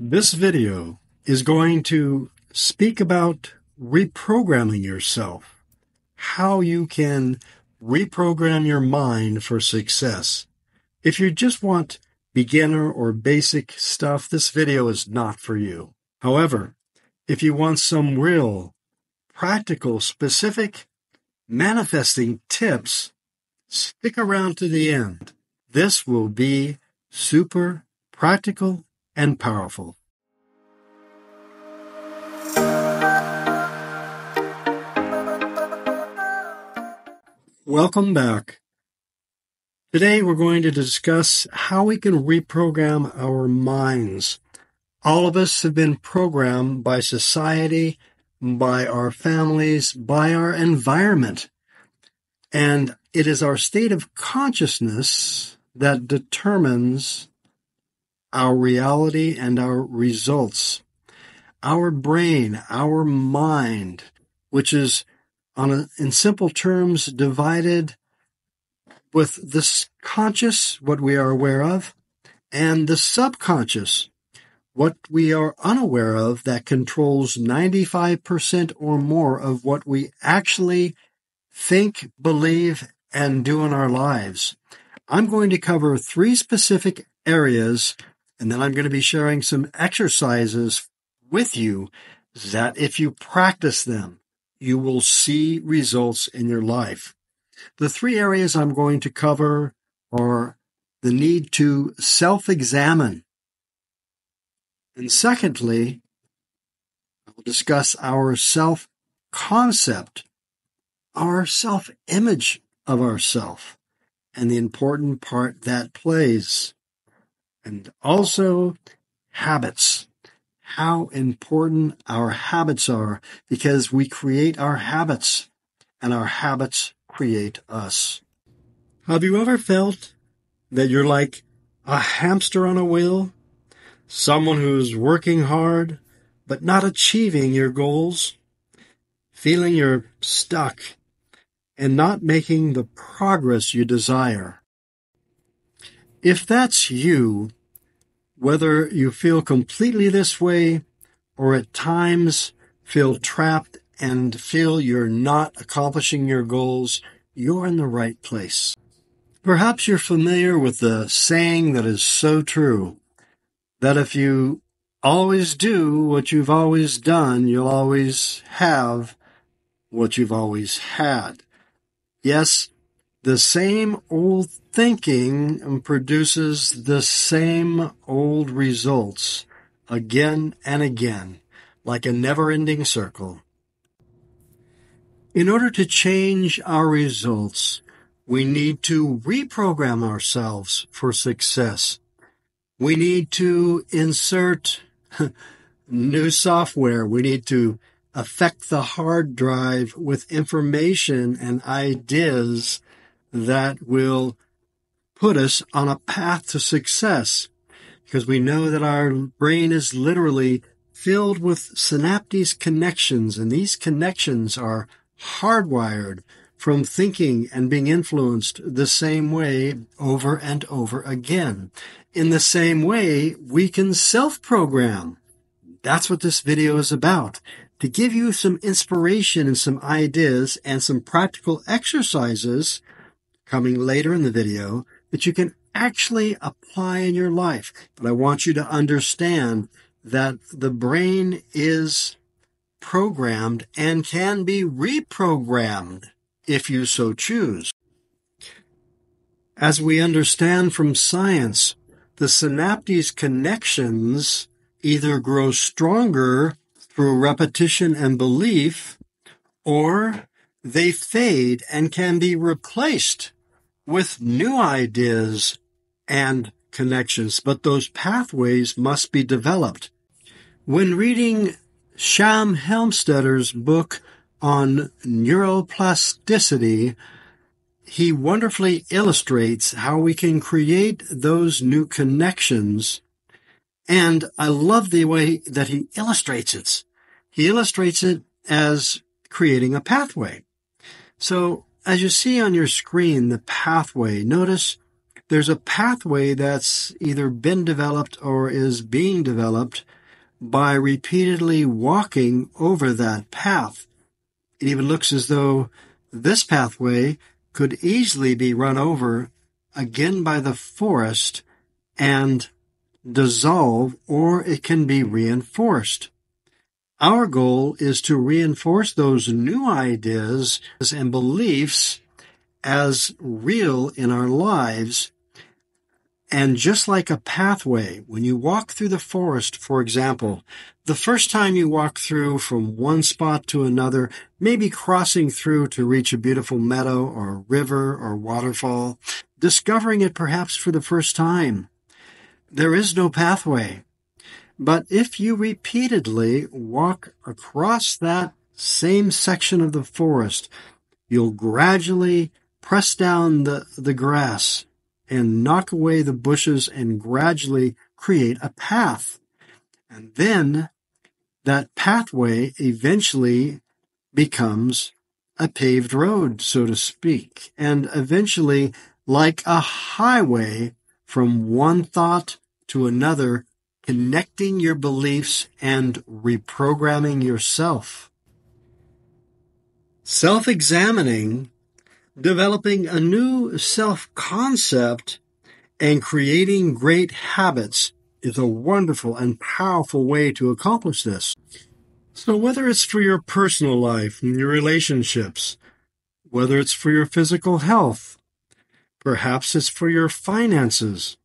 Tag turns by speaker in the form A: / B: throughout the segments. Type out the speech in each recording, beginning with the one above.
A: This video is going to speak about reprogramming yourself, how you can reprogram your mind for success. If you just want beginner or basic stuff, this video is not for you. However, if you want some real, practical, specific manifesting tips, stick around to the end. This will be super practical and powerful. Welcome back. Today we're going to discuss how we can reprogram our minds. All of us have been programmed by society, by our families, by our environment. And it is our state of consciousness that determines our reality and our results. Our brain, our mind, which is on a, in simple terms, divided with the conscious, what we are aware of, and the subconscious, what we are unaware of that controls 95% or more of what we actually think, believe, and do in our lives. I'm going to cover three specific areas, and then I'm going to be sharing some exercises with you that if you practice them, you will see results in your life. The three areas I'm going to cover are the need to self examine. And secondly, I will discuss our self concept, our self image of ourself, and the important part that plays. And also habits how important our habits are because we create our habits and our habits create us. Have you ever felt that you're like a hamster on a wheel? Someone who's working hard but not achieving your goals? Feeling you're stuck and not making the progress you desire? If that's you, whether you feel completely this way or at times feel trapped and feel you're not accomplishing your goals, you're in the right place. Perhaps you're familiar with the saying that is so true that if you always do what you've always done, you'll always have what you've always had. Yes, the same old thinking produces the same old results again and again, like a never ending circle. In order to change our results, we need to reprogram ourselves for success. We need to insert new software. We need to affect the hard drive with information and ideas that will put us on a path to success because we know that our brain is literally filled with synapses connections and these connections are hardwired from thinking and being influenced the same way over and over again. In the same way, we can self-program. That's what this video is about. To give you some inspiration and some ideas and some practical exercises coming later in the video that you can actually apply in your life. But I want you to understand that the brain is programmed and can be reprogrammed if you so choose. As we understand from science, the synapses connections either grow stronger through repetition and belief, or they fade and can be replaced with new ideas and connections, but those pathways must be developed. When reading Shad Helmstetter's book on neuroplasticity, he wonderfully illustrates how we can create those new connections. And I love the way that he illustrates it. He illustrates it as creating a pathway. So as you see on your screen, the pathway, notice there's a pathway that's either been developed or is being developed by repeatedly walking over that path. It even looks as though this pathway could easily be run over again by the forest and dissolve, or it can be reinforced. Our goal is to reinforce those new ideas and beliefs as real in our lives. And just like a pathway, when you walk through the forest, for example, the first time you walk through from one spot to another, maybe crossing through to reach a beautiful meadow or river or waterfall, discovering it perhaps for the first time, there is no pathway. But if you repeatedly walk across that same section of the forest, you'll gradually press down the, the grass and knock away the bushes and gradually create a path. And then that pathway eventually becomes a paved road, so to speak, and eventually like a highway from one thought to another, connecting your beliefs and reprogramming yourself. Self-examining developing a new self concept and creating great habits is a wonderful and powerful way to accomplish this. So whether it's for your personal life and your relationships, whether it's for your physical health, perhaps it's for your finances,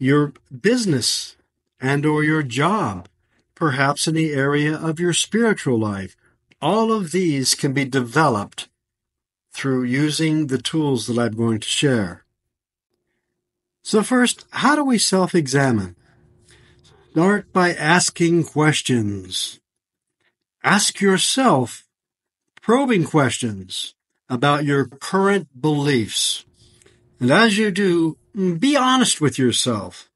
A: your business and or your job, perhaps in the area of your spiritual life, all of these can be developed through using the tools that I'm going to share. So first, how do we self-examine? Start by asking questions. Ask yourself probing questions about your current beliefs. And as you do, be honest with yourself,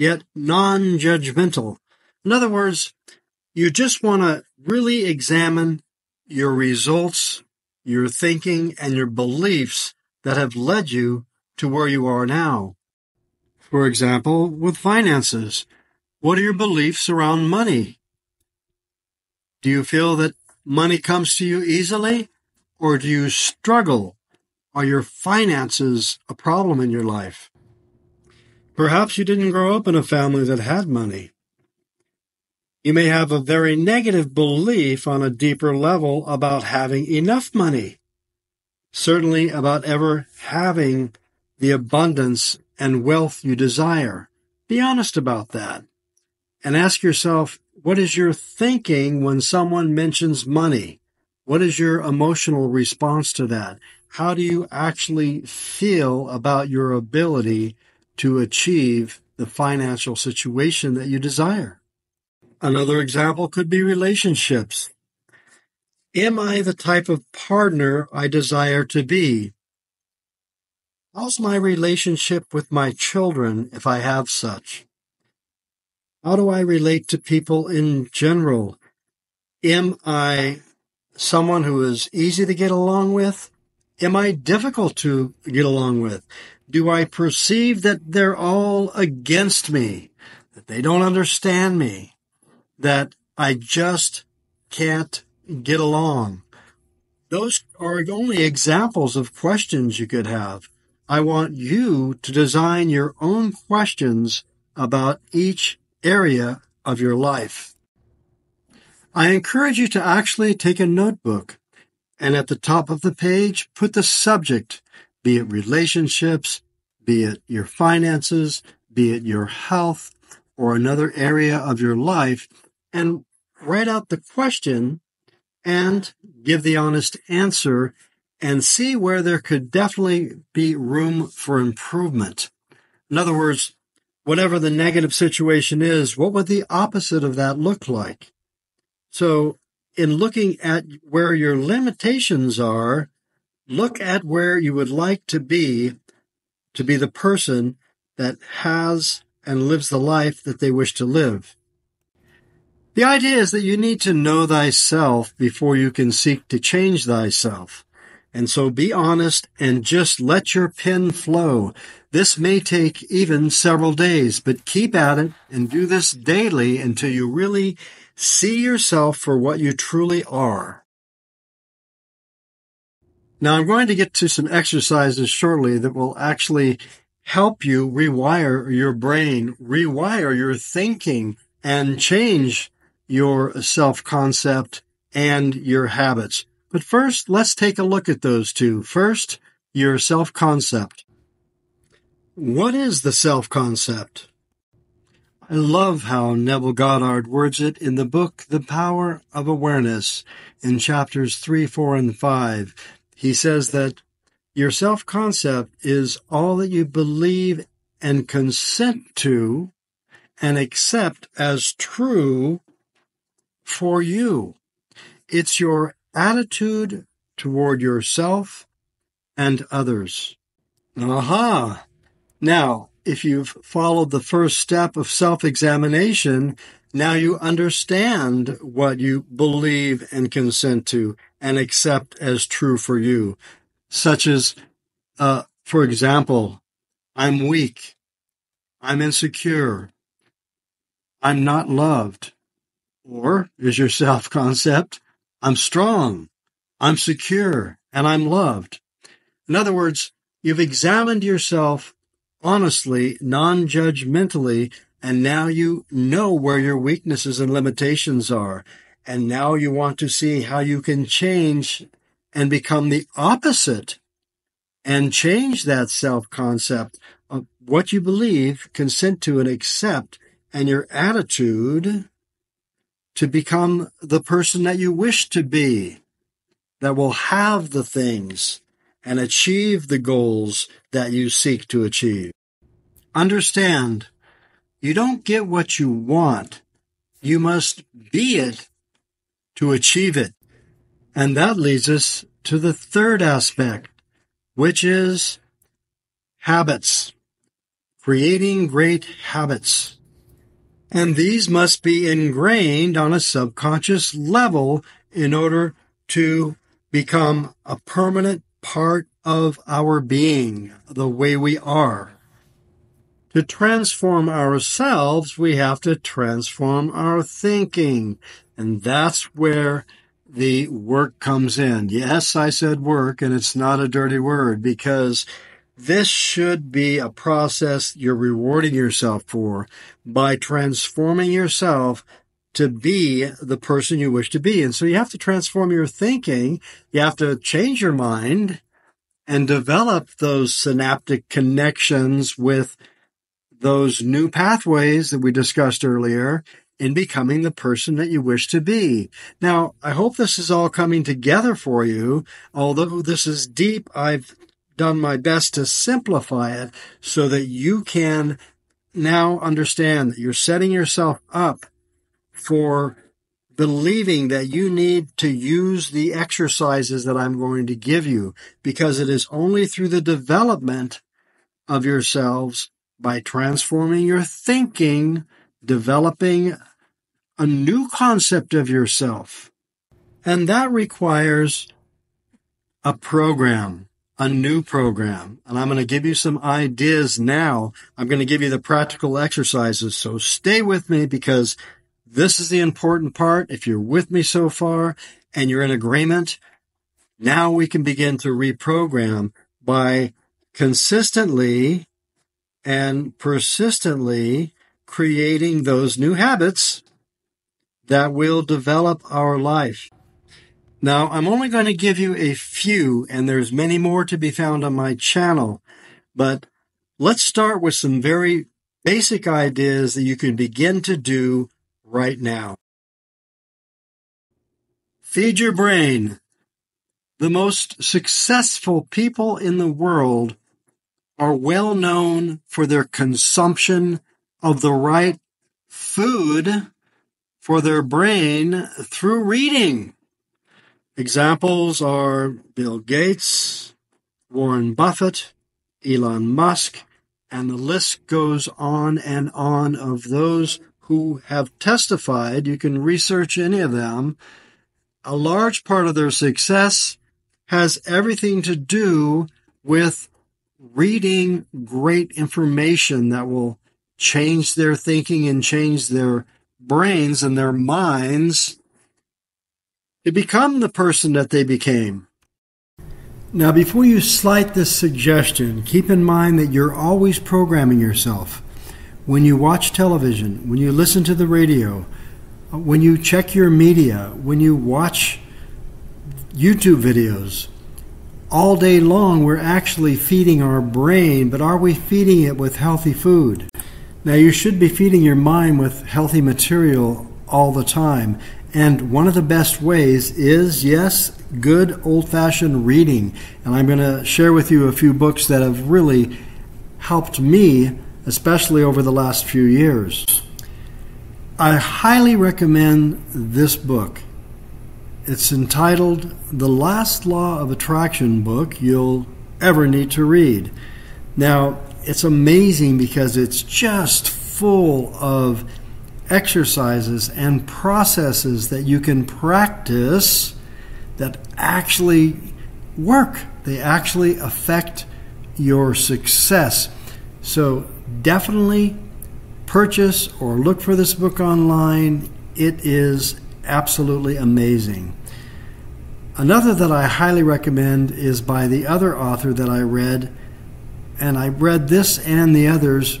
A: yet non-judgmental. In other words, you just want to really examine your results your thinking, and your beliefs that have led you to where you are now. For example, with finances, what are your beliefs around money? Do you feel that money comes to you easily or do you struggle? Are your finances a problem in your life? Perhaps you didn't grow up in a family that had money. You may have a very negative belief on a deeper level about having enough money. Certainly about ever having the abundance and wealth you desire. Be honest about that. And ask yourself, what is your thinking when someone mentions money? What is your emotional response to that? How do you actually feel about your ability to achieve the financial situation that you desire? Another example could be relationships. Am I the type of partner I desire to be? How's my relationship with my children if I have such? How do I relate to people in general? Am I someone who is easy to get along with? Am I difficult to get along with? Do I perceive that they're all against me, that they don't understand me? that I just can't get along. Those are only examples of questions you could have. I want you to design your own questions about each area of your life. I encourage you to actually take a notebook and at the top of the page, put the subject, be it relationships, be it your finances, be it your health, or another area of your life and write out the question and give the honest answer and see where there could definitely be room for improvement. In other words, whatever the negative situation is, what would the opposite of that look like? So in looking at where your limitations are, look at where you would like to be to be the person that has and lives the life that they wish to live. The idea is that you need to know thyself before you can seek to change thyself. And so be honest and just let your pen flow. This may take even several days, but keep at it and do this daily until you really see yourself for what you truly are. Now I'm going to get to some exercises shortly that will actually help you rewire your brain, rewire your thinking, and change your self concept and your habits. But first, let's take a look at those two. First, your self concept. What is the self concept? I love how Neville Goddard words it in the book The Power of Awareness in chapters 3, 4, and 5. He says that your self concept is all that you believe and consent to and accept as true for you. It's your attitude toward yourself and others. Aha! Now, if you've followed the first step of self examination, now you understand what you believe and consent to and accept as true for you, such as, uh, for example, I'm weak. I'm insecure. I'm not loved. Or is your self concept, I'm strong, I'm secure, and I'm loved. In other words, you've examined yourself honestly, non-judgmentally, and now you know where your weaknesses and limitations are. And now you want to see how you can change and become the opposite and change that self concept of what you believe, consent to, and accept, and your attitude to become the person that you wish to be, that will have the things and achieve the goals that you seek to achieve. Understand, you don't get what you want. You must be it to achieve it. And that leads us to the third aspect, which is habits. Creating great habits. And these must be ingrained on a subconscious level in order to become a permanent part of our being, the way we are. To transform ourselves, we have to transform our thinking. And that's where the work comes in. Yes, I said work, and it's not a dirty word because this should be a process you're rewarding yourself for by transforming yourself to be the person you wish to be. And so you have to transform your thinking. You have to change your mind and develop those synaptic connections with those new pathways that we discussed earlier in becoming the person that you wish to be. Now, I hope this is all coming together for you. Although this is deep, I've done my best to simplify it so that you can now understand that you're setting yourself up for believing that you need to use the exercises that I'm going to give you because it is only through the development of yourselves by transforming your thinking, developing a new concept of yourself. And that requires a program a new program. And I'm going to give you some ideas now. I'm going to give you the practical exercises. So stay with me because this is the important part. If you're with me so far and you're in agreement, now we can begin to reprogram by consistently and persistently creating those new habits that will develop our life. Now, I'm only going to give you a few, and there's many more to be found on my channel, but let's start with some very basic ideas that you can begin to do right now. Feed your brain. The most successful people in the world are well known for their consumption of the right food for their brain through reading. Examples are Bill Gates, Warren Buffett, Elon Musk, and the list goes on and on of those who have testified. You can research any of them. A large part of their success has everything to do with reading great information that will change their thinking and change their brains and their minds to become the person that they became. Now, before you slight this suggestion, keep in mind that you're always programming yourself. When you watch television, when you listen to the radio, when you check your media, when you watch YouTube videos, all day long we're actually feeding our brain, but are we feeding it with healthy food? Now, you should be feeding your mind with healthy material all the time. And one of the best ways is, yes, good old fashioned reading. And I'm going to share with you a few books that have really helped me, especially over the last few years. I highly recommend this book. It's entitled The Last Law of Attraction book you'll ever need to read. Now, it's amazing because it's just full of exercises and processes that you can practice that actually work. They actually affect your success. So definitely purchase or look for this book online. It is absolutely amazing. Another that I highly recommend is by the other author that I read, and I read this and the others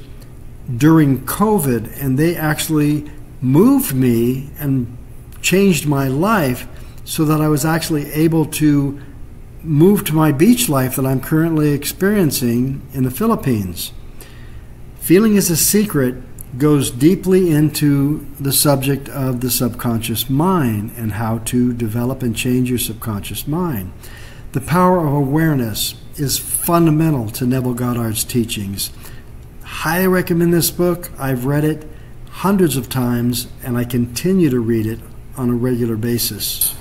A: during COVID, and they actually moved me and changed my life so that I was actually able to move to my beach life that I'm currently experiencing in the Philippines. Feeling is a Secret goes deeply into the subject of the subconscious mind and how to develop and change your subconscious mind. The power of awareness is fundamental to Neville Goddard's teachings. Highly recommend this book. I've read it hundreds of times and I continue to read it on a regular basis.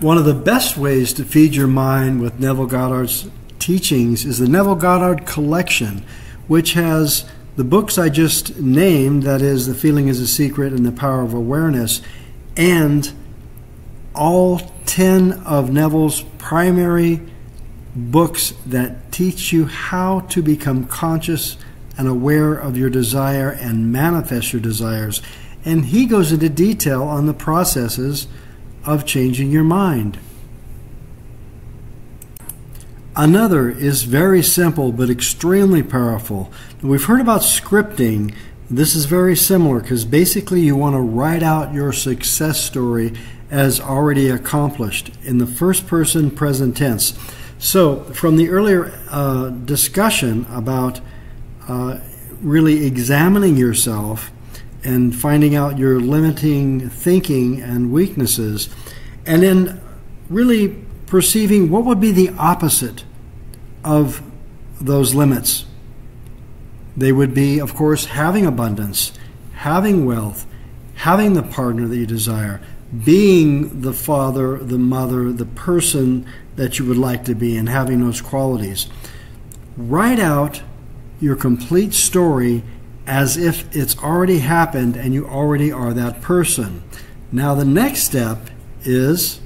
A: One of the best ways to feed your mind with Neville Goddard's teachings is the Neville Goddard Collection, which has the books I just named that is, The Feeling is a Secret and The Power of Awareness and all 10 of Neville's primary books that teach you how to become conscious and aware of your desire and manifest your desires. And he goes into detail on the processes of changing your mind. Another is very simple but extremely powerful. We've heard about scripting. This is very similar because basically you want to write out your success story as already accomplished in the first person present tense. So, from the earlier uh, discussion about uh, really examining yourself and finding out your limiting thinking and weaknesses, and then really perceiving what would be the opposite of those limits. They would be, of course, having abundance, having wealth, having the partner that you desire, being the father, the mother, the person that you would like to be, and having those qualities. Write out your complete story as if it's already happened and you already are that person. Now, the next step is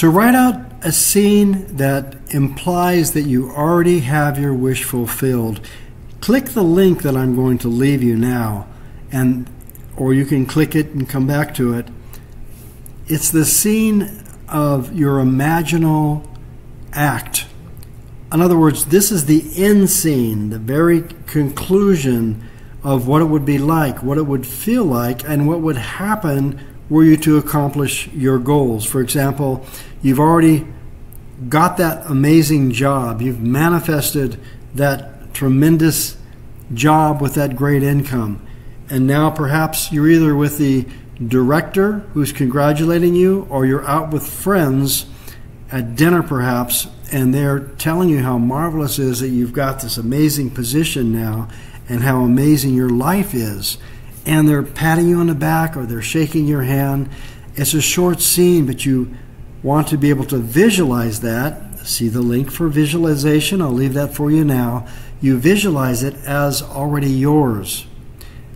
A: to write out a scene that implies that you already have your wish fulfilled. Click the link that I'm going to leave you now, and or you can click it and come back to it. It's the scene of your imaginal act in other words, this is the end scene, the very conclusion of what it would be like, what it would feel like, and what would happen were you to accomplish your goals. For example, you've already got that amazing job, you've manifested that tremendous job with that great income, and now perhaps you're either with the director who's congratulating you or you're out with friends at dinner perhaps and they're telling you how marvelous it is that you've got this amazing position now and how amazing your life is. And they're patting you on the back or they're shaking your hand. It's a short scene, but you want to be able to visualize that. See the link for visualization. I'll leave that for you now. You visualize it as already yours,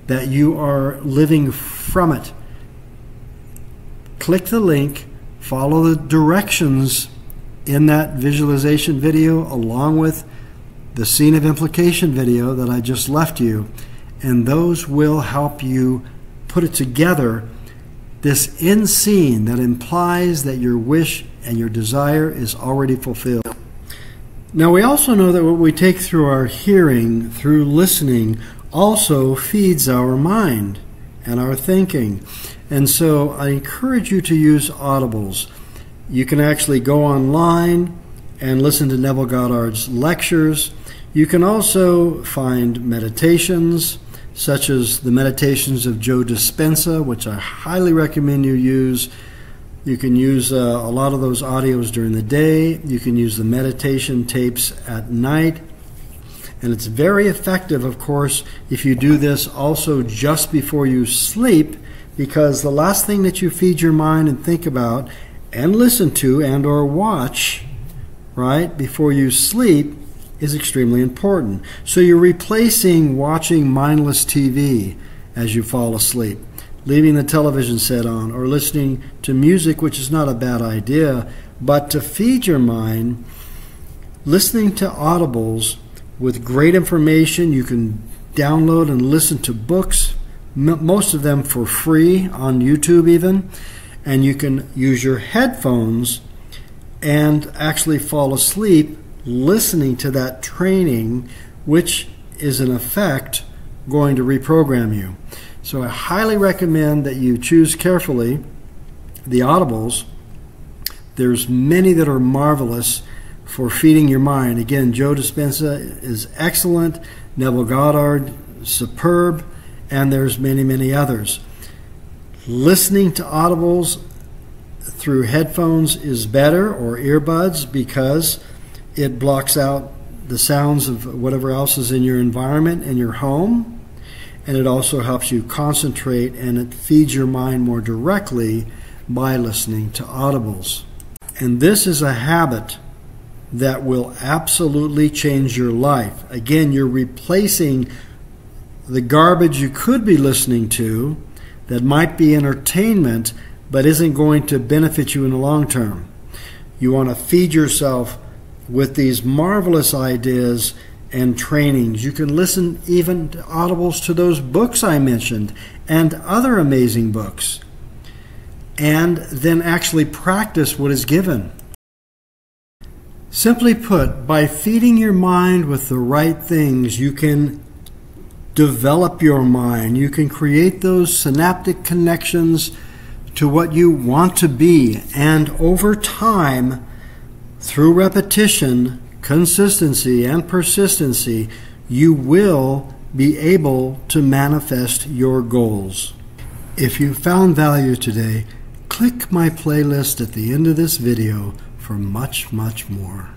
A: that you are living from it. Click the link, follow the directions in that visualization video along with the scene of implication video that I just left you, and those will help you put it together. This in scene that implies that your wish and your desire is already fulfilled. Now, we also know that what we take through our hearing, through listening, also feeds our mind and our thinking. And so I encourage you to use audibles. You can actually go online and listen to Neville Goddard's lectures. You can also find meditations, such as the meditations of Joe Dispenza, which I highly recommend you use. You can use uh, a lot of those audios during the day. You can use the meditation tapes at night. And it's very effective, of course, if you do this also just before you sleep, because the last thing that you feed your mind and think about and listen to and or watch, right, before you sleep is extremely important. So you're replacing watching mindless TV as you fall asleep, leaving the television set on, or listening to music, which is not a bad idea, but to feed your mind, listening to audibles with great information. You can download and listen to books, most of them for free on YouTube, even. And you can use your headphones and actually fall asleep listening to that training, which is in effect going to reprogram you. So I highly recommend that you choose carefully the audibles. There's many that are marvelous for feeding your mind. Again, Joe Dispenza is excellent, Neville Goddard, superb, and there's many, many others. Listening to audibles through headphones is better or earbuds because it blocks out the sounds of whatever else is in your environment in your home and it also helps you concentrate and it feeds your mind more directly by listening to audibles. And this is a habit that will absolutely change your life. Again, you're replacing the garbage you could be listening to that might be entertainment but isn't going to benefit you in the long term. You want to feed yourself with these marvelous ideas and trainings. You can listen even to audibles to those books I mentioned and other amazing books. And then actually practice what is given. Simply put, by feeding your mind with the right things, you can develop your mind. You can create those synaptic connections to what you want to be. And over time, through repetition, consistency, and persistency, you will be able to manifest your goals. If you found value today, click my playlist at the end of this video for much, much more.